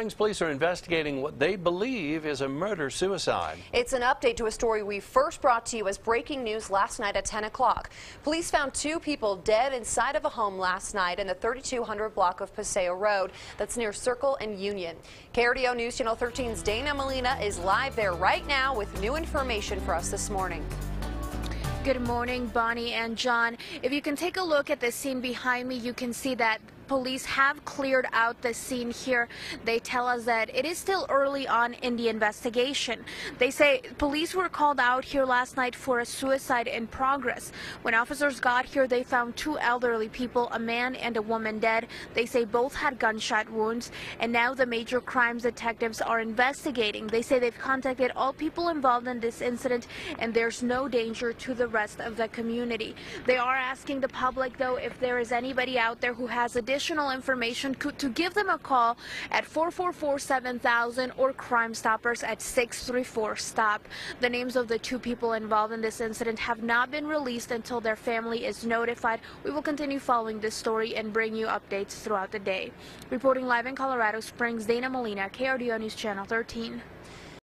Springs police are investigating what they believe is a murder-suicide. It's an update to a story we first brought to you as breaking news last night at 10 o'clock. Police found two people dead inside of a home last night in the 3200 block of Paseo Road that's near Circle and Union. KRDO News Channel 13's Dana Molina is live there right now with new information for us this morning. Good morning, Bonnie and John. If you can take a look at the scene behind me, you can see that police have cleared out the scene here. They tell us that it is still early on in the investigation. They say police were called out here last night for a suicide in progress. When officers got here, they found two elderly people, a man and a woman dead. They say both had gunshot wounds, and now the major crimes detectives are investigating. They say they've contacted all people involved in this incident, and there's no danger to the rest of the community. They are asking the public, though, if there is anybody out there who has additional additional information could, to give them a call at 444-7000 or Crime Stoppers at 634-STOP. The names of the two people involved in this incident have not been released until their family is notified. We will continue following this story and bring you updates throughout the day. Reporting live in Colorado Springs, Dana Molina, KRDO News Channel 13.